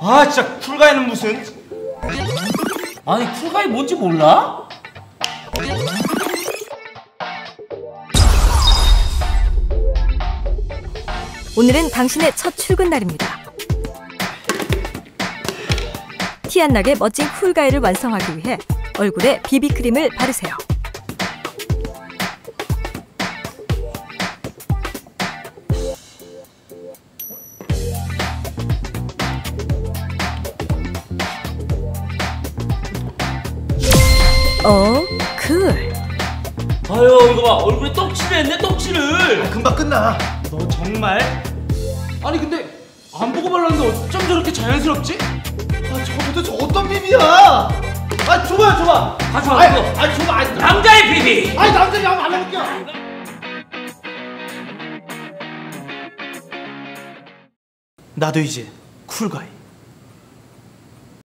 아 진짜 쿨가이는 무슨 아니 쿨가이 뭔지 몰라? 오늘은 당신의 첫 출근 날입니다. 티 안 나게 멋진 쿨가이를 완성하기 위해 얼굴에 비비크림을 바르세요. 어, Cool. 아유 이거 봐. 얼굴에 떡칠을 했네 떡칠을. 금방 끝나. 너 정말? 아니 근데 안 보고 발랐는데 어쩜 저렇게 자연스럽지? 아 저거 도대체 어떤 BB야? 아 줘봐요 줘봐. 가져와 아이, 그거 아니 줘봐. 아니, 남자의 BB 아니 남자이 한번 발라볼게요. 나도 이제 cool guy